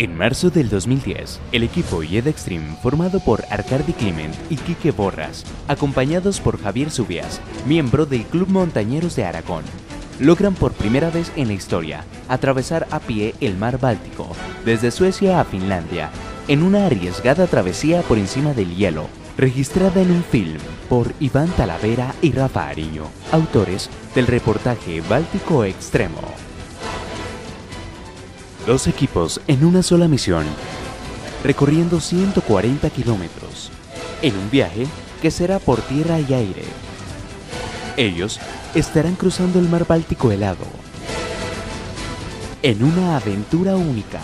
En marzo del 2010, el equipo YED Extreme, formado por Arcardi Clement y Quique Borras, acompañados por Javier Subias, miembro del Club Montañeros de Aragón, logran por primera vez en la historia atravesar a pie el mar Báltico, desde Suecia a Finlandia, en una arriesgada travesía por encima del hielo, registrada en un film por Iván Talavera y Rafa Ariño, autores del reportaje Báltico Extremo. Dos equipos en una sola misión, recorriendo 140 kilómetros, en un viaje que será por tierra y aire. Ellos estarán cruzando el mar Báltico helado, en una aventura única.